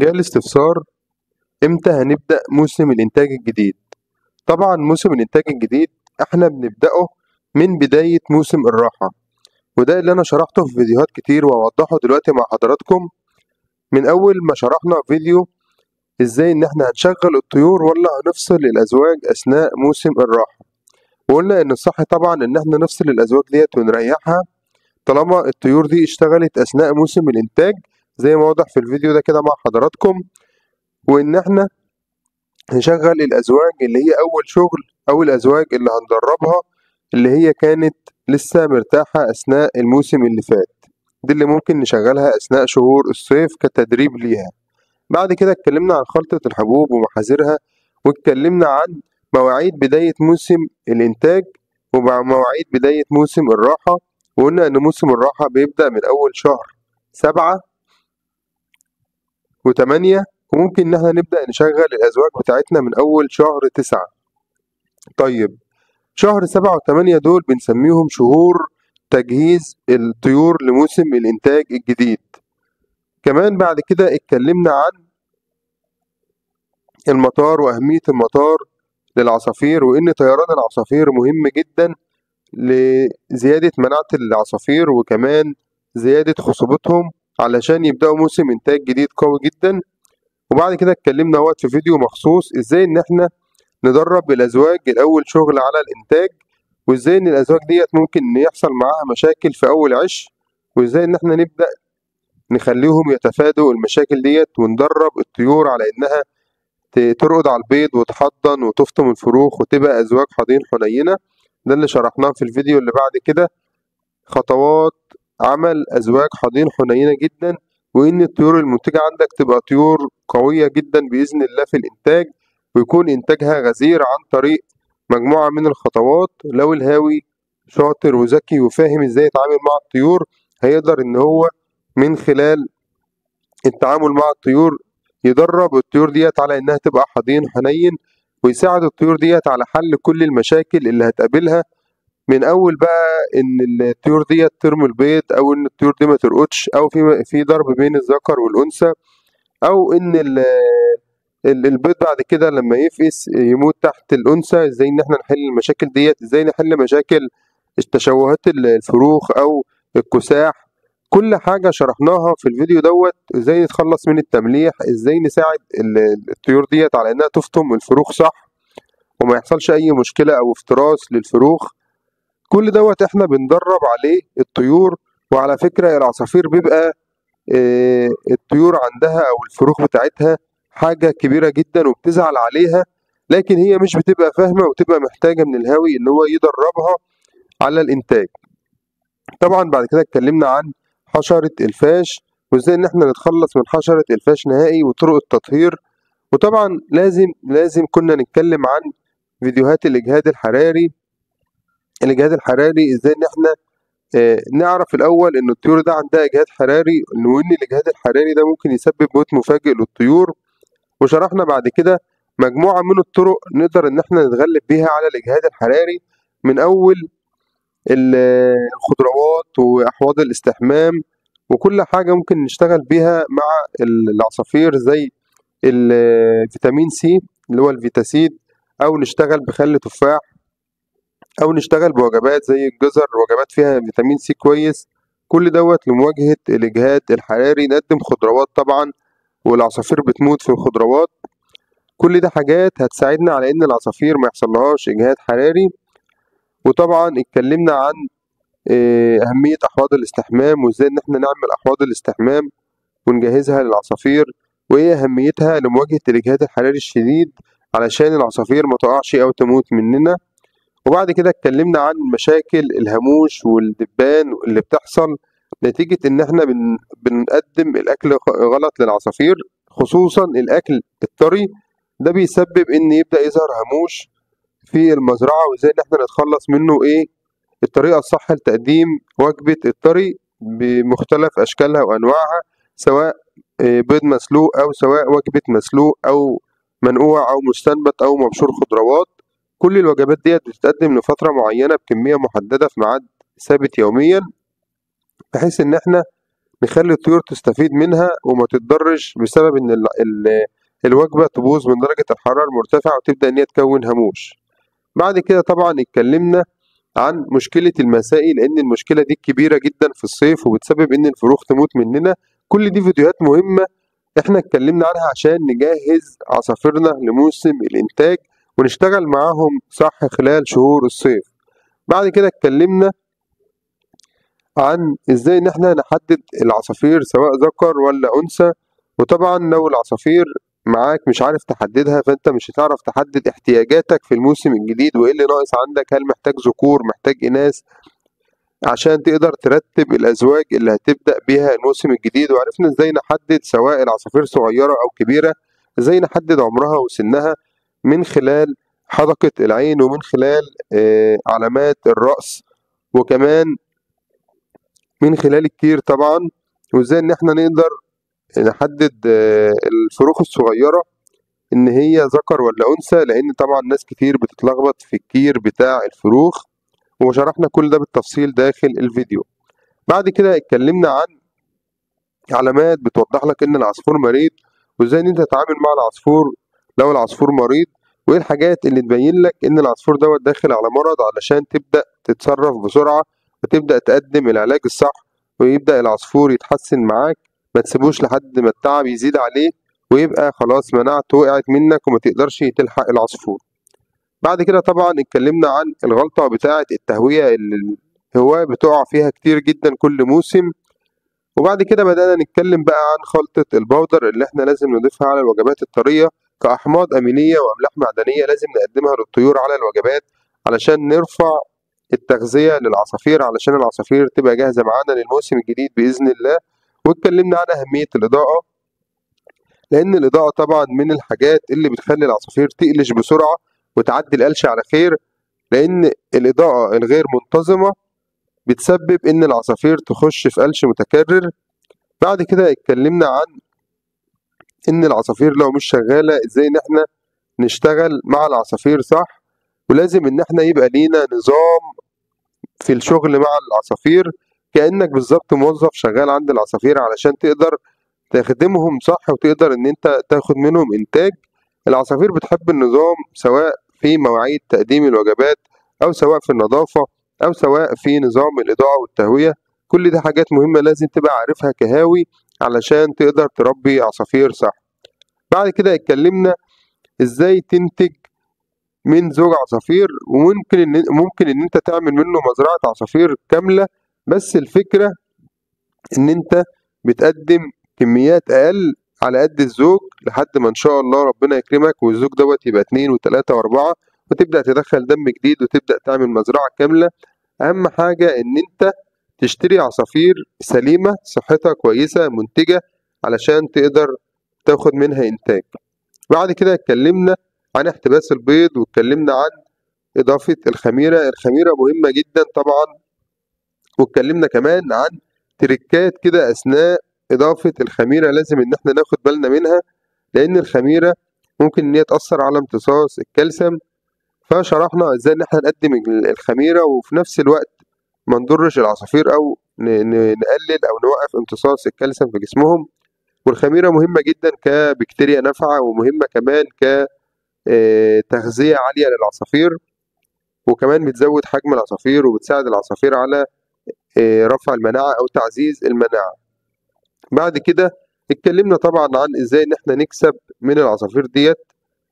جالي استفسار إمتى هنبدأ موسم الإنتاج الجديد؟ طبعا موسم الإنتاج الجديد إحنا بنبدأه من بداية موسم الراحة وده اللي أنا شرحته في فيديوهات كتير وأوضحه دلوقتي مع حضراتكم. من أول ما شرحنا فيديو إزاي إن إحنا هنشغل الطيور ولا هنفصل الأزواج أثناء موسم الراحة وقلنا إن الصح طبعا إن إحنا نفصل الأزواج ديت ونريحها طالما الطيور دي اشتغلت أثناء موسم الإنتاج زي ما واضح في الفيديو ده كده مع حضراتكم وإن إحنا نشغل الأزواج اللي هي أول شغل أو الأزواج اللي هندربها اللي هي كانت لسه مرتاحة أثناء الموسم اللي فات. دي اللي ممكن نشغلها أثناء شهور الصيف كتدريب ليها. بعد كده اتكلمنا عن خلطة الحبوب ومحاذيرها واتكلمنا عن مواعيد بداية موسم الإنتاج ومواعيد بداية موسم الراحة وقلنا إن موسم الراحة بيبدأ من أول شهر سبعة وتمانية وممكن إن إحنا نبدأ نشغل الأزواج بتاعتنا من أول شهر تسعة. طيب شهر سبعة وتمانية دول بنسميهم شهور تجهيز الطيور لموسم الإنتاج الجديد. كمان بعد كده اتكلمنا عن المطار وأهمية المطار للعصافير وإن طيران العصافير مهم جدا لزيادة مناعة العصافير وكمان زيادة خصوبتهم علشان يبدأوا موسم إنتاج جديد قوي جدا. وبعد كده اتكلمنا وقت في فيديو مخصوص إزاي إن إحنا ندرب الأزواج الأول شغل على الإنتاج وإزاي إن الأزواج ديت ممكن إن يحصل معاها مشاكل في أول عش وإزاي إن إحنا نبدأ نخليهم يتفادوا المشاكل ديت وندرب الطيور على إنها ترقد على البيض وتحضن وتفطم الفروخ وتبقى أزواج حاضين حنينة. ده اللي شرحناه في الفيديو اللي بعد كده. خطوات عمل أزواج حاضين حنينة جدا وإن الطيور المنتجة عندك تبقى طيور قوية جدا بإذن الله في الإنتاج ويكون إنتاجها غزير عن طريق مجموعة من الخطوات. لو الهاوي شاطر وذكي وفاهم إزاي يتعامل مع الطيور هيقدر إن هو من خلال التعامل مع الطيور يدرب. الطيور ديت على إنها تبقى حضين حنين ويساعد الطيور ديت على حل كل المشاكل اللي هتقابلها. من أول بقى إن الطيور ديت ترمي البيض أو إن الطيور دي ما ترقدش أو في في ضرب بين الذكر والأنثى أو إن البيض بعد كده لما يفقس يموت تحت الأنثى إزاي إن إحنا نحل المشاكل ديت إزاي نحل مشاكل تشوهات الفروخ أو الكساح. كل حاجة شرحناها في الفيديو دوت إزاي نتخلص من التمليح إزاي نساعد الطيور ديت على إنها تفطم الفروخ صح وما يحصلش أي مشكلة أو افتراس للفروخ. كل دوت إحنا بندرب عليه الطيور وعلى فكرة العصافير بيبقى آه الطيور عندها أو الفروخ بتاعتها حاجة كبيرة جدا وبتزعل عليها لكن هي مش بتبقى فاهمة وتبقى محتاجة من الهاوي إن هو يدربها على الإنتاج. طبعا بعد كده اتكلمنا عن حشرة الفاش وإزاي إن إحنا نتخلص من حشرة الفاش نهائي وطرق التطهير. وطبعا لازم لازم كنا نتكلم عن فيديوهات الإجهاد الحراري الإجهاد الحراري إزاي إن إحنا آه نعرف الأول إن الطيور ده عندها إجهاد حراري وإن الإجهاد الحراري ده ممكن يسبب موت مفاجئ للطيور. وشرحنا بعد كده مجموعة من الطرق نقدر إن إحنا نتغلب بيها على الإجهاد الحراري. من أول الخضروات وأحواض الاستحمام وكل حاجة ممكن نشتغل بيها مع العصافير زي الفيتامين سي اللي هو الفيتاسيد أو نشتغل بخل تفاح. أو نشتغل بوجبات زي الجزر وجبات فيها فيتامين سي كويس. كل دوت لمواجهة الإجهاد الحراري. نقدم خضروات طبعا والعصافير بتموت في الخضروات. كل ده حاجات هتساعدنا على إن العصافير ما يحصلهاش إجهاد حراري. وطبعا اتكلمنا عن أهمية أحواض الاستحمام وإزاي إن إحنا نعمل أحواض الاستحمام ونجهزها للعصافير. وايه أهميتها لمواجهة الإجهاد الحراري الشديد علشان العصافير ما تقعش أو تموت مننا. وبعد كده اتكلمنا عن مشاكل الهاموش والدبان اللي بتحصل نتيجة إن إحنا بن بنقدم الأكل غلط للعصافير خصوصا الأكل الطري. ده بيسبب إن يبدأ يظهر هاموش في المزرعة وإزاي إن إحنا نتخلص منه إيه؟ الطريقة الصح لتقديم وجبة الطري بمختلف أشكالها وأنواعها سواء بيض مسلوق أو سواء وجبة مسلوق أو منقوع أو مستنبت أو مبشور خضروات. كل الوجبات ديت بتتقدم لفترة معينة بكمية محددة في ميعاد ثابت يوميا بحيث إن إحنا نخلي الطيور تستفيد منها وما تتضرش بسبب إن ال ال الوجبة تبوظ من درجة الحرارة المرتفعة وتبدأ إن هي تكون هاموش. بعد كده طبعا اتكلمنا عن مشكلة المسائي لأن المشكلة دي كبيرة جدا في الصيف وبتسبب إن الفروخ تموت مننا. كل دي فيديوهات مهمة إحنا اتكلمنا عنها عشان نجهز عصافيرنا لموسم الإنتاج ونشتغل معاهم صح خلال شهور الصيف. بعد كده اتكلمنا عن إزاي إن إحنا نحدد العصافير سواء ذكر ولا أنثى وطبعا لو العصافير معاك مش عارف تحددها فأنت مش هتعرف تحدد احتياجاتك في الموسم الجديد وإيه اللي ناقص عندك هل محتاج ذكور محتاج إناث عشان تقدر ترتب الأزواج اللي هتبدأ بيها الموسم الجديد. وعرفنا إزاي نحدد سواء العصافير صغيرة أو كبيرة إزاي نحدد عمرها وسنها من خلال حدقة العين ومن خلال آه، علامات الرأس. وكمان من خلال الكير طبعا. وإزاي إن إحنا نقدر نحدد آه، الفروخ الصغيرة إن هي ذكر ولا أنثى. لأن طبعا ناس كتير بتتلخبط في الكير بتاع الفروخ. وشرحنا كل ده بالتفصيل داخل الفيديو. بعد كده اتكلمنا عن علامات بتوضح لك إن العصفور مريض. وإزاي إن أنت تتعامل مع العصفور لو العصفور مريض وإيه الحاجات اللي تبين لك إن العصفور دوت داخل على مرض علشان تبدأ تتصرف بسرعة وتبدأ تقدم العلاج الصح ويبدأ العصفور يتحسن معاك؟ ما تسيبوش لحد ما التعب يزيد عليه ويبقى خلاص مناعته وقعت منك وما تقدرش تلحق العصفور. بعد كده طبعا اتكلمنا عن الغلطة بتاعة التهوية اللي الهواة بتقع فيها كتير جدا كل موسم. وبعد كده بدأنا نتكلم بقى عن خلطة البودر اللي إحنا لازم نضيفها على الوجبات الطرية كأحماض أمينية وأملاح معدنية لازم نقدمها للطيور على الوجبات علشان نرفع التغذية للعصافير علشان العصافير تبقى جاهزة معانا للموسم الجديد بإذن الله. واتكلمنا عن أهمية الإضاءة لأن الإضاءة طبعا من الحاجات اللي بتخلي العصافير تقلش بسرعة وتعدي القلش على خير لأن الإضاءة الغير منتظمة بتسبب إن العصافير تخش في قلش متكرر. بعد كده اتكلمنا عن إن العصافير لو مش شغالة إزاي إن إحنا نشتغل مع العصافير صح؟ ولازم إن إحنا يبقى لينا نظام في الشغل مع العصافير كأنك بالظبط موظف شغال عند العصافير علشان تقدر تخدمهم صح وتقدر إن أنت تاخد منهم إنتاج. العصافير بتحب النظام سواء في مواعيد تقديم الوجبات أو سواء في النظافة أو سواء في نظام الإضاءة والتهوية. كل دي حاجات مهمة لازم تبقى عارفها كهاوي علشان تقدر تربي عصافير صح. بعد كده اتكلمنا إزاي تنتج من زوج عصافير وممكن ان ممكن ان انت تعمل منه مزرعة عصافير كاملة بس الفكرة ان انت بتقدم كميات أقل على قد الزوج لحد ما ان شاء الله ربنا يكرمك والزوج دوت يبقى اتنين وتلاتة واربعة وتبدأ تدخل دم جديد وتبدأ تعمل مزرعة كاملة. أهم حاجة ان انت تشتري عصافير سليمة صحتها كويسة منتجة علشان تقدر تاخد منها إنتاج. بعد كده اتكلمنا عن احتباس البيض واتكلمنا عن إضافة الخميرة. الخميرة مهمة جدا طبعا. واتكلمنا كمان عن تريكات كده أثناء إضافة الخميرة. لازم إن إحنا ناخد بالنا منها لأن الخميرة ممكن إن هي تأثر على امتصاص الكالسيوم. فشرحنا إزاي إن إحنا نقدم الخميرة وفي نفس الوقت ما نضرش العصافير أو نقلل أو نوقف امتصاص الكالسيوم في جسمهم. والخميرة مهمة جدا كبكتيريا نافعة ومهمة كمان كتغذية عالية للعصافير وكمان بتزود حجم العصافير وبتساعد العصافير على رفع المناعة أو تعزيز المناعة. بعد كده اتكلمنا طبعا عن إزاي إن إحنا نكسب من العصافير ديت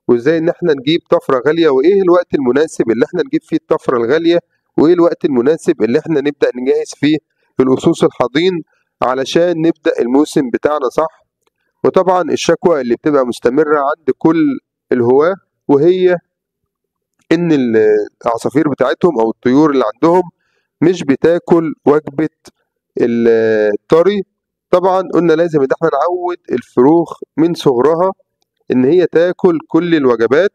وإزاي إن إحنا نجيب طفرة غالية وإيه الوقت المناسب اللي إحنا نجيب فيه الطفرة الغالية وإيه الوقت المناسب اللي إحنا نبدأ نجهز فيه الأسوس الحاضين علشان نبدأ الموسم بتاعنا صح؟ وطبعا الشكوى اللي بتبقى مستمرة عند كل الهواة وهي إن العصافير بتاعتهم أو الطيور اللي عندهم مش بتاكل وجبة الطري. طبعا قلنا لازم إن إحنا نعود الفروخ من صغرها إن هي تاكل كل الوجبات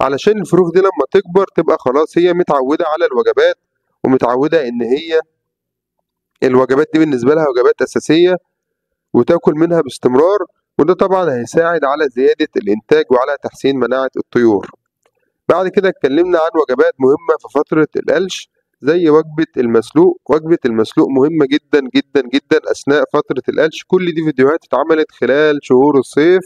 علشان الفروخ دي لما تكبر تبقى خلاص هي متعودة على الوجبات. ومتعودة إن هي الوجبات دي بالنسبة لها وجبات أساسية وتاكل منها باستمرار وده طبعا هيساعد على زيادة الإنتاج وعلى تحسين مناعة الطيور. بعد كده اتكلمنا عن وجبات مهمة في فترة القلش زي وجبة المسلوق. وجبة المسلوق مهمة جدا جدا جدا أثناء فترة القلش. كل دي فيديوهات اتعملت خلال شهور الصيف.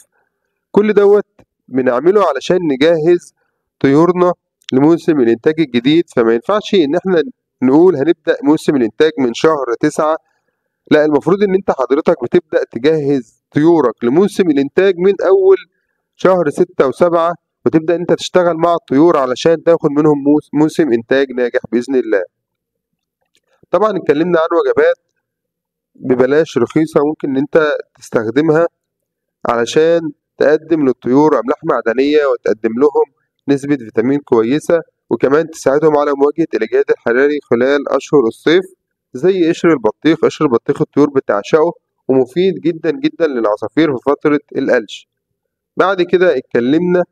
كل دوت بنعمله علشان نجهز طيورنا لموسم الإنتاج الجديد. فما ينفعش إن إحنا نقول هنبدأ موسم الإنتاج من شهر تسعة. لا المفروض إن أنت حضرتك بتبدأ تجهز طيورك لموسم الإنتاج من أول شهر ستة وسبعة وتبدأ أنت تشتغل مع الطيور علشان تاخد منهم موسم إنتاج ناجح بإذن الله. طبعا اتكلمنا عن وجبات ببلاش رخيصة ممكن إن أنت تستخدمها علشان تقدم للطيور أملاح معدنية وتقدم لهم نسبة فيتامين كويسة. وكمان تساعدهم على مواجهة الإجهاد الحراري خلال أشهر الصيف زي قشر البطيخ قشر البطيخ الطيور بتعشقه ومفيد جدا جدا للعصافير في فترة القلش. بعد كده اتكلمنا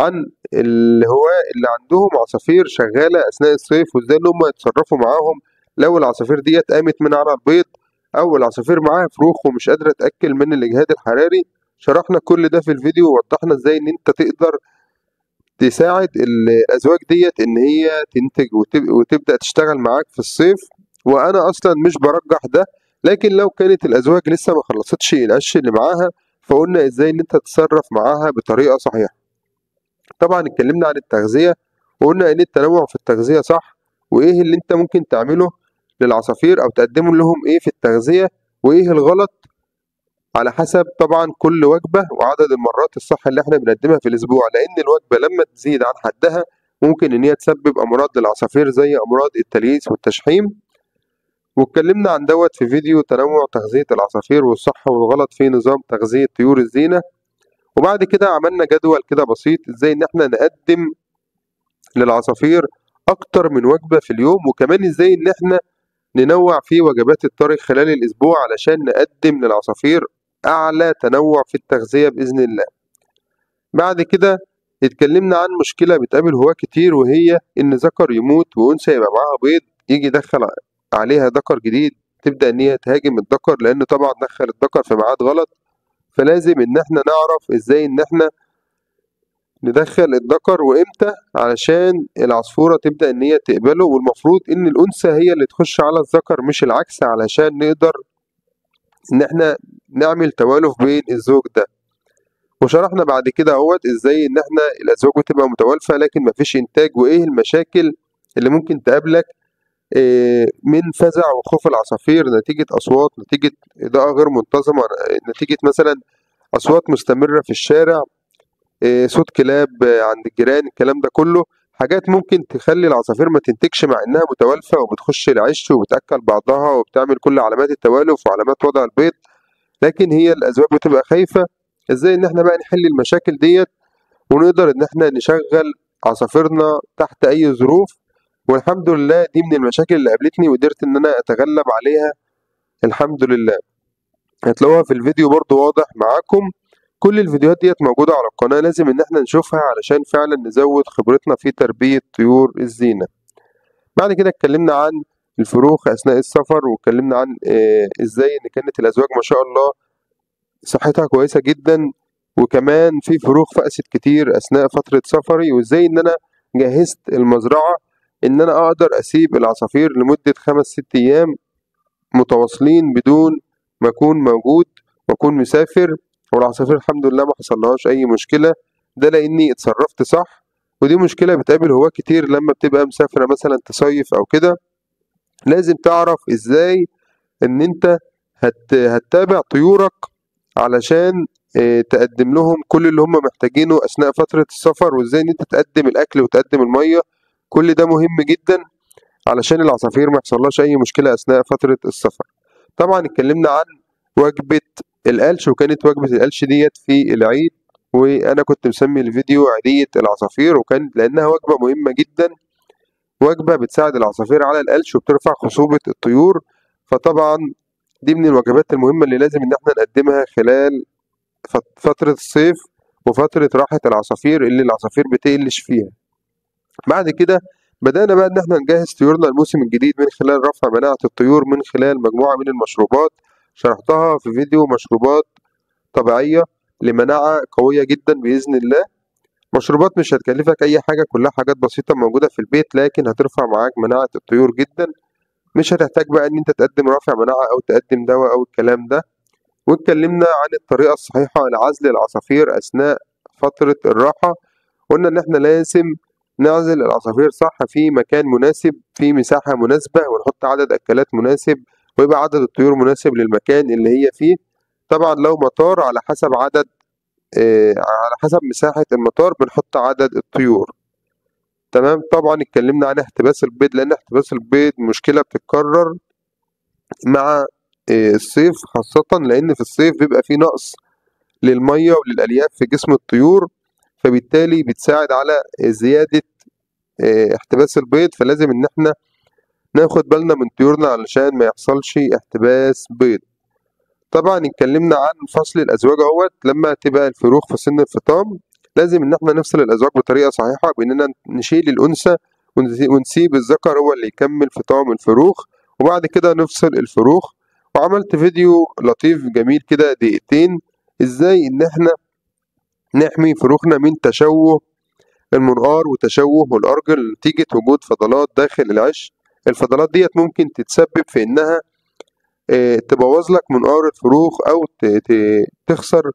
عن الهواة اللي عندهم عصافير شغالة أثناء الصيف وإزاي إن هم يتصرفوا معاهم لو العصافير ديت قامت من على البيض أو العصافير معاها فروخ ومش قادرة تأكل من الإجهاد الحراري. شرحنا كل ده في الفيديو ووضحنا إزاي إن أنت تقدر تساعد الأزواج ديت إن هي تنتج وتبدأ تشتغل معاك في الصيف. وأنا أصلا مش برجح ده لكن لو كانت الأزواج لسه ما خلصتش القش اللي معاها فقلنا إزاي إن أنت تتصرف معاها بطريقة صحيحة. طبعا اتكلمنا عن التغذية وقلنا إن التنوع في التغذية صح وإيه اللي أنت ممكن تعمله للعصافير أو تقدم لهم إيه في التغذية وإيه الغلط على حسب طبعا كل وجبة وعدد المرات الصح اللي إحنا بنقدمها في الأسبوع لأن الوجبة لما تزيد عن حدها ممكن إن هي تسبب أمراض للعصافير زي أمراض التليس والتشحيم. واتكلمنا عن دوت في فيديو تنوع تغذية العصافير والصح والغلط في نظام تغذية طيور الزينة. وبعد كده عملنا جدول كده بسيط إزاي إن إحنا نقدم للعصافير أكتر من وجبة في اليوم وكمان إزاي إن إحنا ننوع في وجبات الطارق خلال الأسبوع علشان نقدم للعصافير أعلى تنوع في التغذية بإذن الله. بعد كده اتكلمنا عن مشكلة بتقابل هواة كتير وهي إن ذكر يموت وأنثى يبقى معاها بيض يجي يدخل عليها ذكر جديد تبدأ إن هي تهاجم الذكر لأن طبعا دخل الذكر في ميعاد غلط. فلازم إن إحنا نعرف إزاي إن إحنا ندخل الذكر وإمتى علشان العصفورة تبدأ إن هي تقبله والمفروض إن الأنثى هي اللي تخش على الذكر مش العكس علشان نقدر إن إحنا نعمل توالف بين الزوج ده. وشرحنا بعد كده أهوت إزاي إن إحنا الأزواج بتبقى متوالفة لكن مفيش إنتاج وإيه المشاكل اللي ممكن تقابلك من فزع وخوف العصافير نتيجة أصوات نتيجة إضاءة غير منتظمة نتيجة مثلا أصوات مستمرة في الشارع صوت كلاب عند الجيران الكلام ده كله. حاجات ممكن تخلي العصافير ما تنتجش مع إنها متوالفة وبتخش العش وبتأكل بعضها وبتعمل كل علامات التوالف وعلامات وضع البيض لكن هي الأزواج بتبقى خايفة. إزاي إن إحنا بقى نحل المشاكل ديت ونقدر إن إحنا نشغل عصافيرنا تحت أي ظروف؟ والحمد لله دي من المشاكل اللي قابلتني وقدرت إن أنا أتغلب عليها. الحمد لله. هتلاقوها في الفيديو برضو واضح معاكم. كل الفيديوهات ديت موجودة على القناة لازم إن إحنا نشوفها علشان فعلا نزود خبرتنا في تربية طيور الزينة. بعد كده اتكلمنا عن الفروخ أثناء السفر واتكلمنا عن آه إزاي إن كانت الأزواج ما شاء الله صحتها كويسة جدا وكمان في فروخ فقست كتير أثناء فترة سفري وإزاي إن أنا جهزت المزرعة إن أنا أقدر أسيب العصافير لمدة خمس ست أيام متواصلين بدون ما أكون موجود وأكون مسافر. والعصافير الحمد لله ما حصلهاش أي مشكلة. ده لأني اتصرفت صح ودي مشكلة بتقابل هواة كتير لما بتبقى مسافرة مثلا تصيف أو كده. لازم تعرف إزاي إن أنت هت... هتتابع طيورك علشان آه تقدم لهم كل اللي هم محتاجينه أثناء فترة السفر وإزاي إن أنت تقدم الأكل وتقدم المية. كل ده مهم جدا علشان العصافير ما يحصلهاش أي مشكلة أثناء فترة السفر. طبعا اتكلمنا عن وجبة القلش وكانت وجبة القلش ديت في العيد وأنا كنت مسمي الفيديو عيدية العصافير وكانت لأنها وجبة مهمة جدا وجبة بتساعد العصافير على القلش وبترفع خصوبة الطيور. فطبعا دي من الوجبات المهمة اللي لازم إن إحنا نقدمها خلال فترة الصيف وفترة راحة العصافير اللي العصافير بتقلش فيها. بعد كده بدأنا بقى إن إحنا نجهز طيورنا الموسم الجديد من خلال رفع مناعة الطيور من خلال مجموعة من المشروبات. شرحتها في فيديو مشروبات طبيعية لمناعة قوية جدا بإذن الله. مشروبات مش هتكلفك أي حاجة كلها حاجات بسيطة موجودة في البيت لكن هترفع معاك مناعة الطيور جدا. مش هتحتاج بقى إن أنت تقدم رافع مناعة أو تقدم دواء أو الكلام ده. واتكلمنا عن الطريقة الصحيحة لعزل العصافير أثناء فترة الراحة. قلنا إن إحنا لازم نعزل العصافير صح في مكان مناسب في مساحة مناسبة ونحط عدد أكلات مناسب ويبقى عدد الطيور مناسب للمكان اللي هي فيه. طبعا لو مطار على حسب عدد آه على حسب مساحة المطار بنحط عدد الطيور. تمام؟ طبعا اتكلمنا عن احتباس البيض لأن احتباس البيض مشكلة بتتكرر مع آه الصيف خاصة لأن في الصيف بيبقى فيه نقص للمية وللألياف في جسم الطيور فبالتالي بتساعد على زيادة احتباس البيض. فلازم إن إحنا ناخد بالنا من طيورنا علشان ما يحصلش احتباس بيض. طبعا اتكلمنا عن فصل الأزواج أهوت. لما تبقى الفروخ في سن الفطام لازم إن إحنا نفصل الأزواج بطريقة صحيحة باننا نشيل الأنثى ونسيب الذكر هو اللي يكمل فطام الفروخ وبعد كده نفصل الفروخ. وعملت فيديو لطيف جميل كده دقيقتين. إزاي إن إحنا نحمي فروخنا من تشوه المنقار وتشوه الأرجل نتيجة وجود فضلات داخل العش الفضلات ديت ممكن تتسبب في إنها آه تبوظ لك منقار الفروخ أو تخسر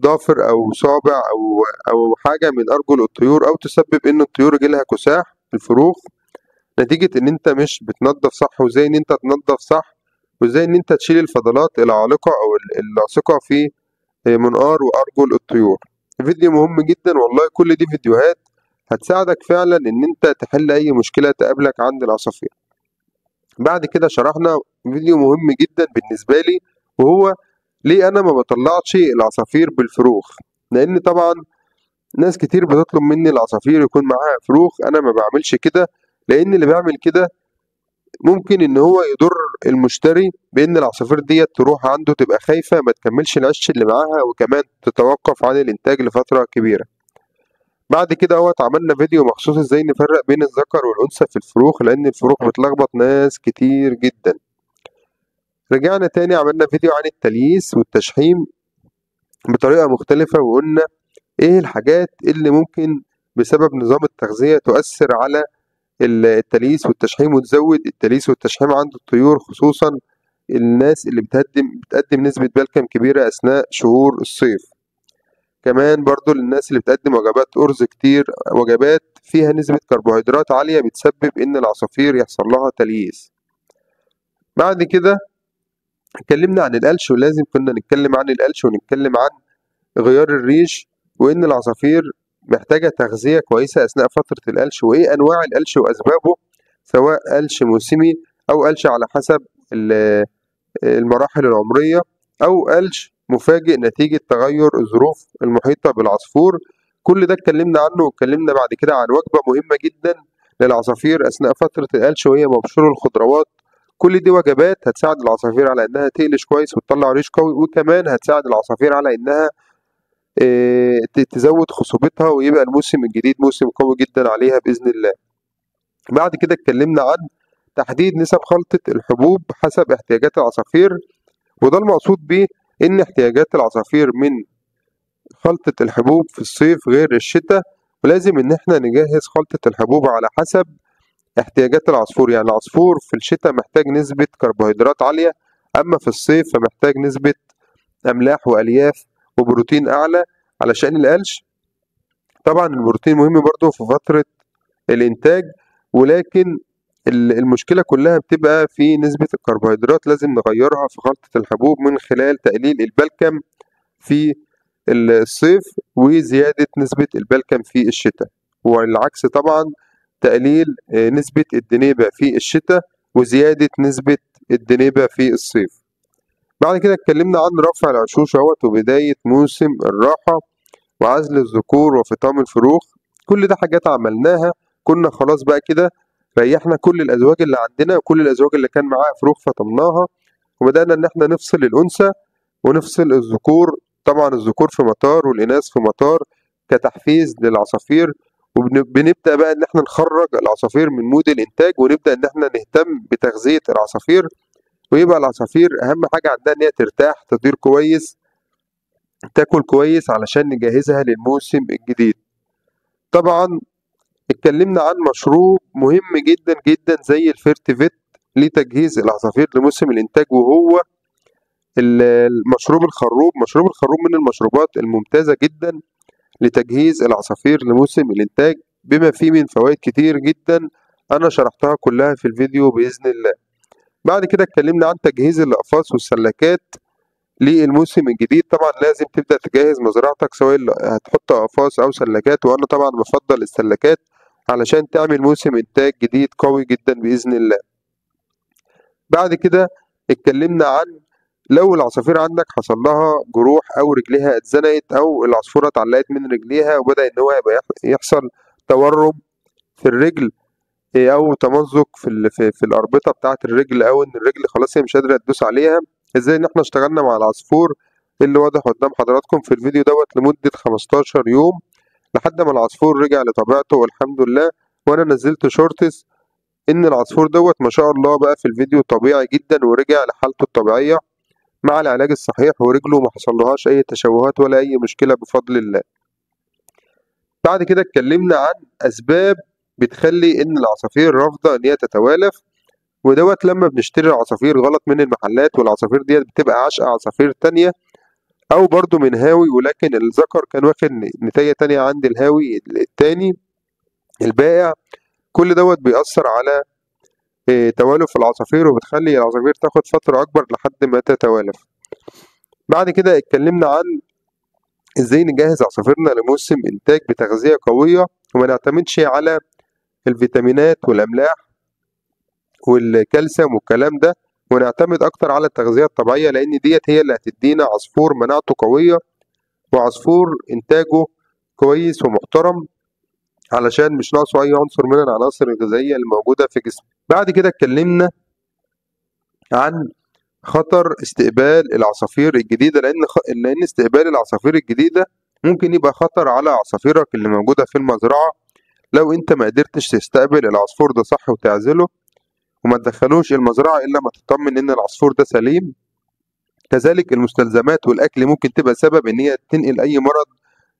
ضافر أو صابع أو أو حاجة من أرجل الطيور أو تسبب إن الطيور يجيلها كساح الفروخ. نتيجة إن أنت مش بتنظف صح وإزاي إن أنت تنظف صح وإزاي إن أنت تشيل الفضلات العالقة أو اللاصقة في منقار وأرجل الطيور. فيديو مهم جدا والله كل دي فيديوهات هتساعدك فعلا إن أنت تحل أي مشكلة تقابلك عند العصافير. بعد كده شرحنا فيديو مهم جدا بالنسبة لي وهو ليه أنا ما بطلعش العصافير بالفروخ؟ لأن طبعا ناس كتير بتطلب مني العصافير يكون معاها فروخ أنا ما بعملش كده لأن اللي بيعمل كده ممكن إن هو يضر المشتري بإن العصافير ديت تروح عنده تبقى خايفة ما تكملش العش اللي معاها وكمان تتوقف عن الإنتاج لفترة كبيرة. بعد كده أهوت عملنا فيديو مخصوص إزاي نفرق بين الذكر والأنثى في الفروخ لأن الفروخ بتلخبط ناس كتير جدا. رجعنا تاني عملنا فيديو عن التلييس والتشحيم بطريقة مختلفة وقلنا إيه الحاجات اللي ممكن بسبب نظام التغذية تؤثر على التلييس والتشحيم وتزود التلييس والتشحيم عند الطيور خصوصا الناس اللي بتقدم بتقدم نسبة بلكم كبيرة أثناء شهور الصيف. كمان برضو للناس اللي بتقدم وجبات أرز كتير وجبات فيها نسبة كربوهيدرات عالية بتسبب إن العصافير يحصل لها تلييس. بعد كده اتكلمنا عن القلش ولازم كنا نتكلم عن القلش ونتكلم عن غيار الريش وإن العصافير محتاجة تغذية كويسة أثناء فترة القلش وإيه أنواع القلش وأسبابه سواء قلش موسمي أو قلش على حسب المراحل العمرية أو قلش مفاجئ نتيجة تغير الظروف المحيطة بالعصفور. كل ده اتكلمنا عنه واتكلمنا بعد كده عن وجبة مهمة جدا للعصافير أثناء فترة القلش وهي مبشور الخضروات. كل دي وجبات هتساعد العصافير على إنها تقلش كويس وتطلع ريش قوي وكمان هتساعد العصافير على إنها آه تزود خصوبتها ويبقى الموسم الجديد موسم قوي جدا عليها بإذن الله. بعد كده اتكلمنا عن تحديد نسب خلطة الحبوب حسب احتياجات العصافير وده المقصود بيه إن احتياجات العصافير من خلطة الحبوب في الصيف غير الشتاء ولازم إن إحنا نجهز خلطة الحبوب على حسب احتياجات العصفور. يعني العصفور في الشتاء محتاج نسبة كربوهيدرات عالية أما في الصيف فمحتاج نسبة أملاح وألياف وبروتين أعلى علشان القلش. طبعا البروتين مهم برضو في فترة الإنتاج ولكن المشكلة كلها بتبقى في نسبة الكربوهيدرات لازم نغيرها في خلطة الحبوب من خلال تقليل البلكم في الصيف وزيادة نسبة البلكم في الشتاء. والعكس طبعا تقليل نسبة الدنيبة في الشتاء وزيادة نسبة الدنيبة في الصيف. بعد كده اتكلمنا عن رفع العشوش أهوت وبداية موسم الراحة وعزل الذكور وفطام الفروخ. كل ده حاجات عملناها كنا خلاص بقى كده ريحنا كل الأزواج اللي عندنا وكل الأزواج اللي كان معاها فروخ فطمناها وبدأنا إن إحنا نفصل الأنثى ونفصل الذكور. طبعا الذكور في مطار والإناث في مطار كتحفيز للعصافير وبنبدأ بقى إن إحنا نخرج العصافير من مود الإنتاج ونبدأ إن إحنا نهتم بتغذية العصافير. ويبقى العصافير أهم حاجة عندها إن هي ترتاح تطير كويس تاكل كويس علشان نجهزها للموسم الجديد. طبعا اتكلمنا عن مشروب مهم جدا جدا زي الفيرتيفيت لتجهيز العصافير لموسم الإنتاج وهو المشروب الخروب. مشروب الخروب من المشروبات الممتازة جدا لتجهيز العصافير لموسم الإنتاج بما فيه من فوائد كتير جدا أنا شرحتها كلها في الفيديو بإذن الله. بعد كده اتكلمنا عن تجهيز الأقفاص والسلكات للموسم الجديد. طبعا لازم تبدأ تجهز مزرعتك سواء هتحط أقفاص أو سلكات وأنا طبعا بفضل السلكات علشان تعمل موسم إنتاج جديد قوي جدا بإذن الله. بعد كده اتكلمنا عن لو العصافير عندك حصل لها جروح أو رجليها اتزنقت أو العصفورة اتعلقت من رجليها وبدأ إن هو يبقى يحصل تورم في الرجل أو تمزق في في, في الأربطة بتاعة الرجل أو إن الرجل خلاص هي مش قادرة تدوس عليها. إزاي إن إحنا اشتغلنا مع العصفور اللي واضح قدام حضراتكم في الفيديو دوت لمدة 15 يوم. لحد ما العصفور رجع لطبيعته والحمد لله وأنا نزلت شورتس. إن العصفور دوت ما شاء الله بقى في الفيديو طبيعي جدا ورجع لحالته الطبيعية مع العلاج الصحيح ورجله ما حصلهاش أي تشوهات ولا أي مشكلة بفضل الله. بعد كده اتكلمنا عن أسباب بتخلي إن العصافير رافضة إن هي تتوالف ودوت لما بنشتري العصافير غلط من المحلات والعصافير ديت بتبقى عشقة عصافير تانية أو برضو من هاوي ولكن الذكر كان واخد نتاية تانية عند الهاوي التاني البائع. كل دوت بيأثر على توالف العصافير وبتخلي العصافير تاخد فترة أكبر لحد ما تتوالف. بعد كده اتكلمنا عن إزاي نجهز عصافيرنا لموسم إنتاج بتغذية قوية وما نعتمدش على الفيتامينات والأملاح والكالسيوم والكلام ده. ونعتمد أكتر على التغذية الطبيعية لأن ديت هي اللي هتدينا عصفور مناعته قوية وعصفور إنتاجه كويس ومحترم علشان مش ناقصه أي عنصر من العناصر الغذائية الموجودة في جسمه. بعد كده اتكلمنا عن خطر استقبال العصافير الجديدة لأن خ... لأن استقبال العصافير الجديدة ممكن يبقى خطر على عصافيرك اللي موجودة في المزرعة. لو أنت ما قدرتش تستقبل العصفور ده صح وتعزله وما تدخلوش المزرعة إلا ما تطمن إن العصفور ده سليم. كذلك المستلزمات والأكل ممكن تبقى سبب إن هي تنقل أي مرض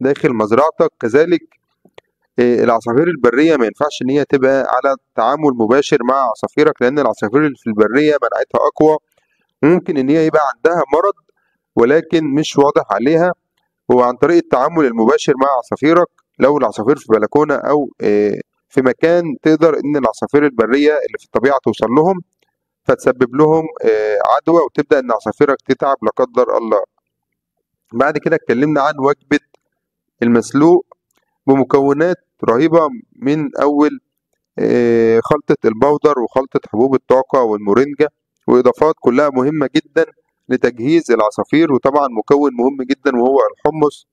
داخل مزرعتك. كذلك العصافير البرية ما ينفعش إن هي تبقى على تعامل مباشر مع عصافيرك لأن العصافير اللي في البرية مناعتها أقوى. ممكن إن هي يبقى عندها مرض ولكن مش واضح عليها. وعن طريق التعامل المباشر مع عصافيرك لو العصافير في بلكونة أو في مكان تقدر إن العصافير البرية اللي في الطبيعة توصل لهم فتسبب لهم عدوى وتبدأ إن عصافيرك تتعب لا قدر الله. بعد كده اتكلمنا عن وجبة المسلوق بمكونات رهيبة من أول خلطة البودر وخلطة حبوب الطاقة والمورينجا وإضافات كلها مهمة جدا لتجهيز العصافير وطبعا مكون مهم جدا وهو الحمص.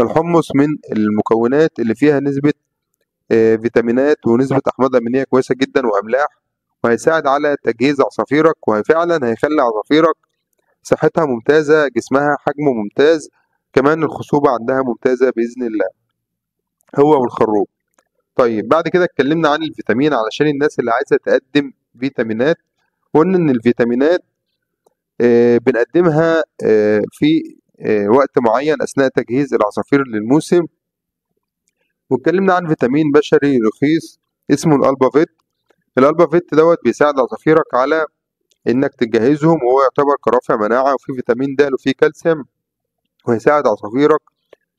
الحمص من المكونات اللي فيها نسبة فيتامينات ونسبة أحماض أمينية كويسة جدا وأملاح وهيساعد على تجهيز عصافيرك وفعلا هيخلي عصافيرك صحتها ممتازة جسمها حجمه ممتاز كمان الخصوبة عندها ممتازة بإذن الله. هو والخروب. طيب بعد كده اتكلمنا عن الفيتامين علشان الناس اللي عايزة تقدم فيتامينات قلنا إن الفيتامينات آه بنقدمها آه في آه وقت معين أثناء تجهيز العصافير للموسم واتكلمنا عن فيتامين بشري رخيص اسمه الألبافيت. الألبافيت دوت بيساعد عصافيرك على إنك تجهزهم وهو يعتبر كرافع مناعة وفيه فيتامين د وفيه كالسيوم. ويساعد عصافيرك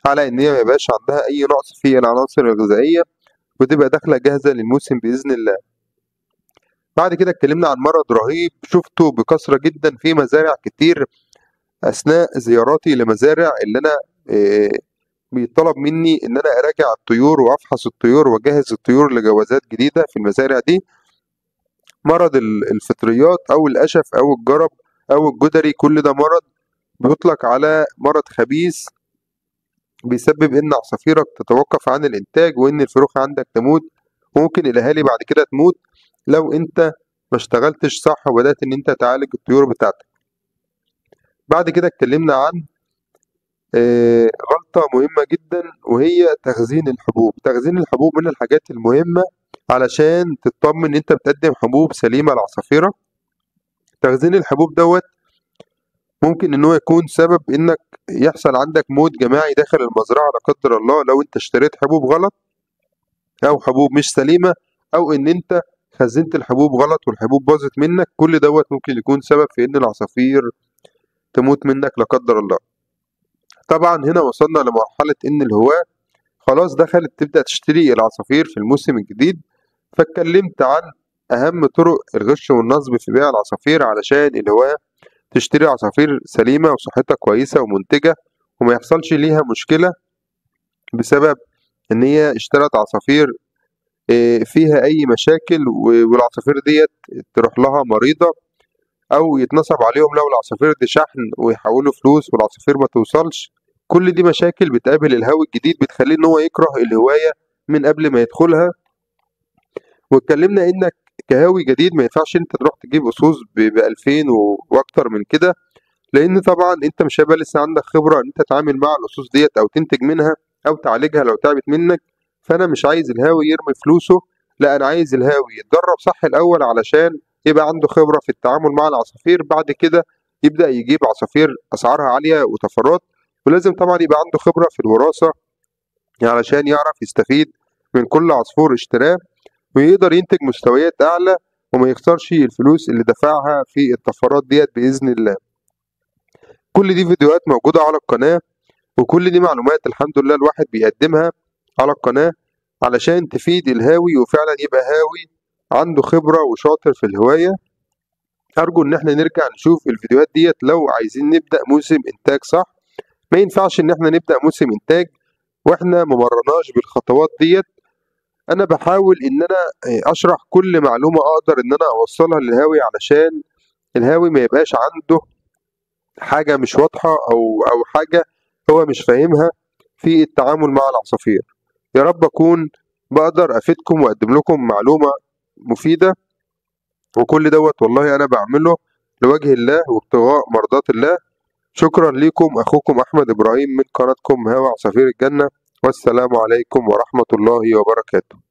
على إن هي ميبقاش عندها أي نقص في العناصر الغذائية وتبقى داخلة جاهزة للموسم بإذن الله. بعد كده اتكلمنا عن مرض رهيب شفته بكثرة جدا في مزارع كتير أثناء زياراتي لمزارع اللي أنا إيه بيطلب مني إن أنا أراجع الطيور وأفحص الطيور وأجهز الطيور لجوازات جديدة في المزارع دي. مرض الفطريات أو الأشف أو الجرب أو الجدري كل ده مرض بيطلق على مرض خبيث بيسبب إن عصافيرك تتوقف عن الإنتاج وإن الفروخ عندك تموت وممكن الأهالي بعد كده تموت لو أنت ما اشتغلتش صح وبدأت إن أنت تعالج الطيور بتاعتك. بعد كده اتكلمنا عن غلطة مهمة جدا وهي تخزين الحبوب. تخزين الحبوب من الحاجات المهمة علشان تطمن إن أنت بتقدم حبوب سليمة لعصافيرك. تخزين الحبوب دوت ممكن إن هو يكون سبب إنك يحصل عندك موت جماعي داخل المزرعة لا قدر الله لو أنت اشتريت حبوب غلط أو حبوب مش سليمة أو إن أنت خزنت الحبوب غلط والحبوب باظت منك. كل دوت ممكن يكون سبب في إن العصافير تموت منك لا قدر الله. طبعا هنا وصلنا لمرحلة إن الهواة خلاص دخلت تبدأ تشتري العصافير في الموسم الجديد فاتكلمت عن أهم طرق الغش والنصب في بيع العصافير علشان الهواة تشتري عصافير سليمة وصحتها كويسة ومنتجة وما يحصلش ليها مشكلة بسبب إن هي اشترت عصافير فيها أي مشاكل والعصافير ديت تروح لها مريضة أو يتنصب عليهم لو العصافير دي شحن ويحولوا فلوس والعصافير ما توصلش. كل دي مشاكل بتقابل الهاوي الجديد بتخليه إن هو يكره الهواية من قبل ما يدخلها. واتكلمنا إنك كهاوي جديد ما ينفعش أنت تروح تجيب أسوس ب 2000 وأكتر من كده لأن طبعا أنت مش هيبقى لسه عندك خبرة إن أنت تتعامل مع الأسوس ديت أو تنتج منها أو تعالجها لو تعبت منك. فأنا مش عايز الهاوي يرمي فلوسه لا أنا عايز الهاوي يتدرب صح الأول علشان يبقى عنده خبرة في التعامل مع العصافير بعد كده يبدأ يجيب عصافير أسعارها عالية وطفرات ولازم طبعا يبقى عنده خبرة في الوراثة علشان يعرف يستفيد من كل عصفور اشتراه ويقدر ينتج مستويات أعلى وما يخسرش الفلوس اللي دفعها في الطفرات ديت بإذن الله. كل دي فيديوهات موجودة على القناة وكل دي معلومات الحمد لله الواحد بيقدمها على القناة علشان تفيد الهاوي وفعلا يبقى هاوي عنده خبرة وشاطر في الهواية. أرجو إن إحنا نرجع نشوف الفيديوهات ديت لو عايزين نبدأ موسم إنتاج صح ما ينفعش إن إحنا نبدأ موسم إنتاج وإحنا ممرناش بالخطوات ديت. أنا بحاول إن أنا أشرح كل معلومة أقدر إن أنا أوصلها للهاوي علشان الهاوي ما يبقاش عنده حاجة مش واضحة أو أو حاجة هو مش فاهمها في التعامل مع العصافير. يا رب أكون بقدر أفيدكم وأقدم لكم معلومة مفيدة وكل دوت والله أنا بعمله لوجه الله وابتغاء مرضات الله. شكرا لكم أخوكم أحمد إبراهيم من قناتكم هوا عصافير الجنة والسلام عليكم ورحمة الله وبركاته.